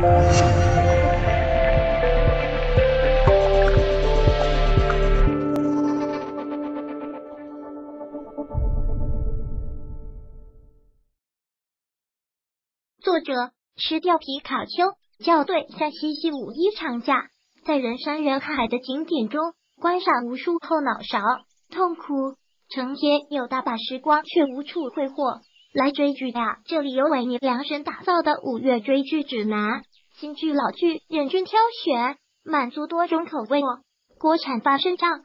作者：吃掉皮卡丘。校对在西溪五一长假，在人山人海的景点中观赏无数后脑勺、痛苦，成天有大把时光却无处挥霍。来追剧呀！这里有为你量身打造的五月追剧指南，新剧老剧任君挑选，满足多种口味哦。国产发生仗，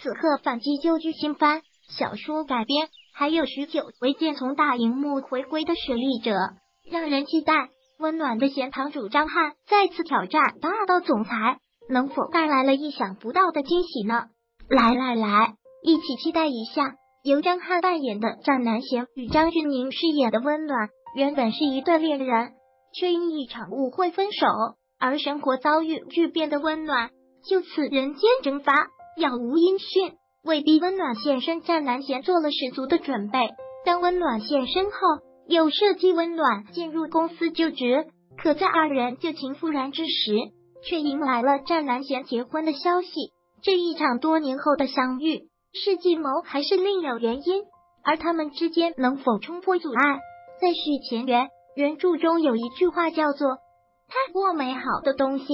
此刻反击旧剧新番，小说改编，还有许久未见从大荧幕回归的实力者，让人期待。温暖的贤堂主张翰再次挑战大道总裁，能否带来了意想不到的惊喜呢？来来来，一起期待一下！由张翰扮演的战南贤与张峻宁饰演的温暖，原本是一对恋人，却因一场误会分手，而生活遭遇巨变的温暖就此人间蒸发，杳无音讯。为逼温暖现身，战南贤做了十足的准备。当温暖现身后。又设计温暖进入公司就职，可在二人旧情复燃之时，却迎来了战南贤结婚的消息。这一场多年后的相遇，是计谋还是另有原因？而他们之间能否冲破阻碍？再续前缘，原著中有一句话叫做：“太过美好的东西，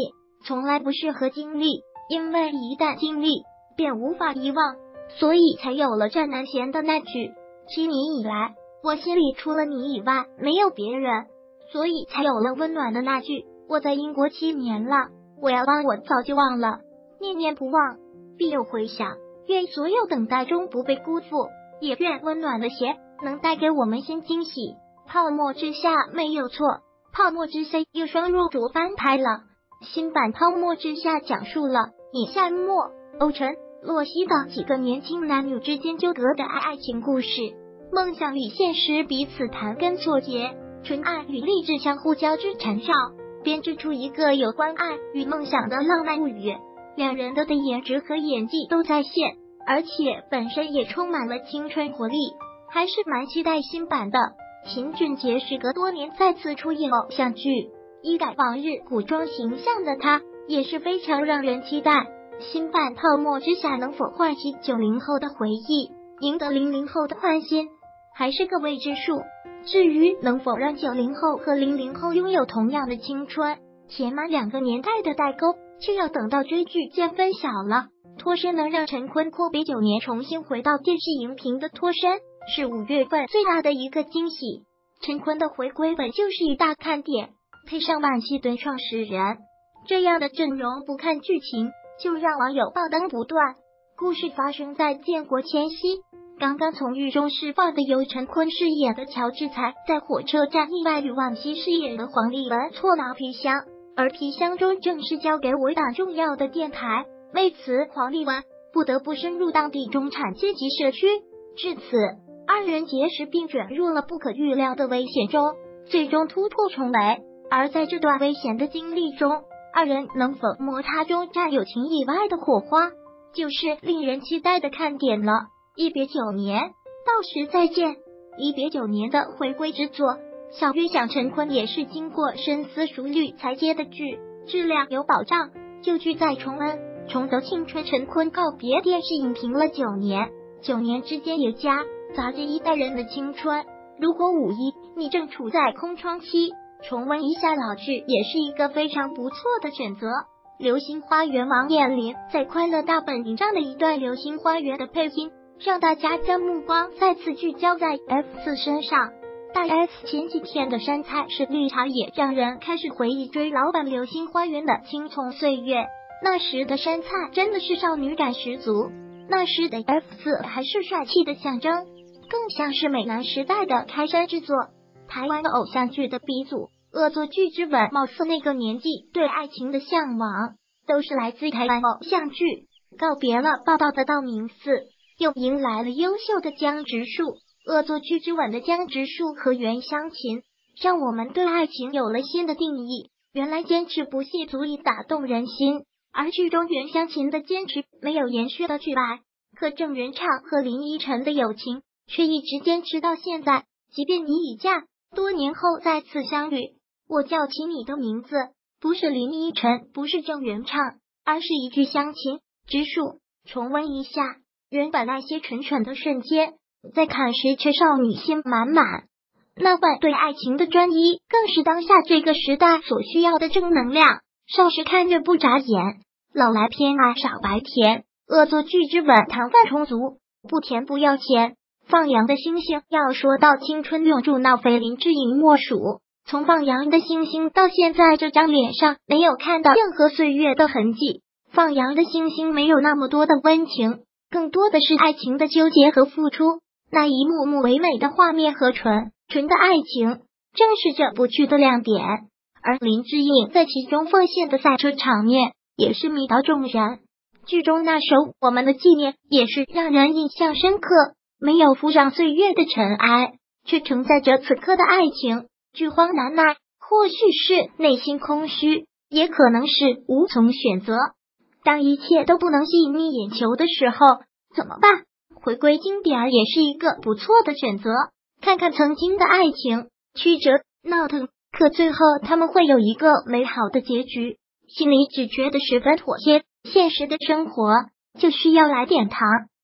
从来不适合经历，因为一旦经历，便无法遗忘。”所以才有了战南贤的那句：“七年以来。”我心里除了你以外没有别人，所以才有了温暖的那句：“我在英国七年了，我要忘我早就忘了，念念不忘，必有回响。愿所有等待中不被辜负，也愿温暖的鞋能带给我们新惊喜。”泡沫之夏没有错，泡沫之夏又双入主翻拍了新版《泡沫之夏》，讲述了以夏沫、欧辰、洛西的几个年轻男女之间纠葛的爱爱情故事。梦想与现实彼此盘根错节，纯爱与励志相互交织缠绕，编织出一个有关爱与梦想的浪漫物语。两人的的颜值和演技都在线，而且本身也充满了青春活力，还是蛮期待新版的。秦俊杰时隔多年再次出演偶像剧，一改往日古装形象的他也是非常让人期待。新版《泡沫之夏》能否唤起九零后的回忆，赢得零零后的欢心？还是个未知数。至于能否让九零后和零零后拥有同样的青春，填满两个年代的代沟，就要等到追剧见分晓了。脱身能让陈坤阔别九年重新回到电视荧屏的脱身，是五月份最大的一个惊喜。陈坤的回归本就是一大看点，配上万希顿创始人这样的阵容，不看剧情就让网友爆灯不断。故事发生在建国前夕。刚刚从狱中释放的由陈坤饰演的乔治才在火车站意外与婉熙饰演的黄丽文错拿皮箱，而皮箱中正是交给我打重要的电台。为此，黄丽文不得不深入当地中产阶级社区。至此，二人结识并卷入了不可预料的危险中，最终突破重围。而在这段危险的经历中，二人能否摩擦中占友情以外的火花，就是令人期待的看点了。一别九年，到时再见。一别九年的回归之作，小月想陈坤也是经过深思熟虑才接的剧，质量有保障。旧剧再重温，重得青春。陈坤告别电视影评了九年，九年之间有家杂着一代人的青春。如果五一你正处在空窗期，重温一下老剧也是一个非常不错的选择。流星花园王彦霖在《快乐大本营》上的一段《流星花园》的配音。让大家将目光再次聚焦在 F 四身上。大 S 前几天的山菜是绿茶，也让人开始回忆追老版《流星花园》的青葱岁月。那时的山菜真的是少女感十足，那时的 F 四还是帅气的象征，更像是美男时代的开山之作。台湾的偶像剧的鼻祖，恶作剧之吻，貌似那个年纪对爱情的向往，都是来自台湾偶像剧。告别了霸道的道明寺。又迎来了优秀的江直树，恶作剧之吻的江直树和袁湘琴，让我们对爱情有了新的定义。原来坚持不懈足以打动人心，而剧中袁湘琴的坚持没有延续到剧外，可郑元畅和林依晨的友情却一直坚持到现在。即便你已嫁，多年后再次相遇，我叫起你的名字，不是林依晨，不是郑元畅，而是一句相亲直树。重温一下原本那些蠢蠢的瞬间，在看时却少女心满满。那份对爱情的专一，更是当下这个时代所需要的正能量。少时看着不眨眼，老来偏爱傻白甜，恶作剧之吻，糖分充足，不甜不要钱。放羊的星星，要说到青春永驻，那非林志颖莫属。从放羊的星星到现在这张脸上，没有看到任何岁月的痕迹。放羊的星星没有那么多的温情，更多的是爱情的纠结和付出。那一幕幕唯美的画面和纯纯的爱情，正是这部剧的亮点。而林志颖在其中奉献的赛车场面，也是迷倒众人。剧中那首《我们的纪念》也是让人印象深刻。没有浮上岁月的尘埃，却承载着此刻的爱情。剧荒难耐，或许是内心空虚，也可能是无从选择。当一切都不能吸引你眼球的时候，怎么办？回归经典也是一个不错的选择。看看曾经的爱情，曲折闹腾，可最后他们会有一个美好的结局，心里只觉得十分妥协。现实的生活就需要来点糖。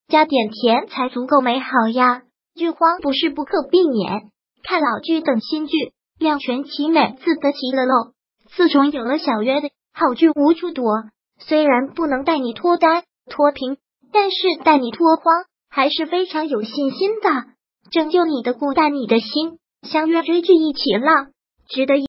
加点甜才足够美好呀！剧荒不是不可避免，看老剧等新剧，两全其美，自得其乐喽。自从有了小约的好剧无处躲，虽然不能带你脱单脱贫，但是带你脱荒还是非常有信心的。拯救你的孤单，你的心，相约追剧一起浪，值得。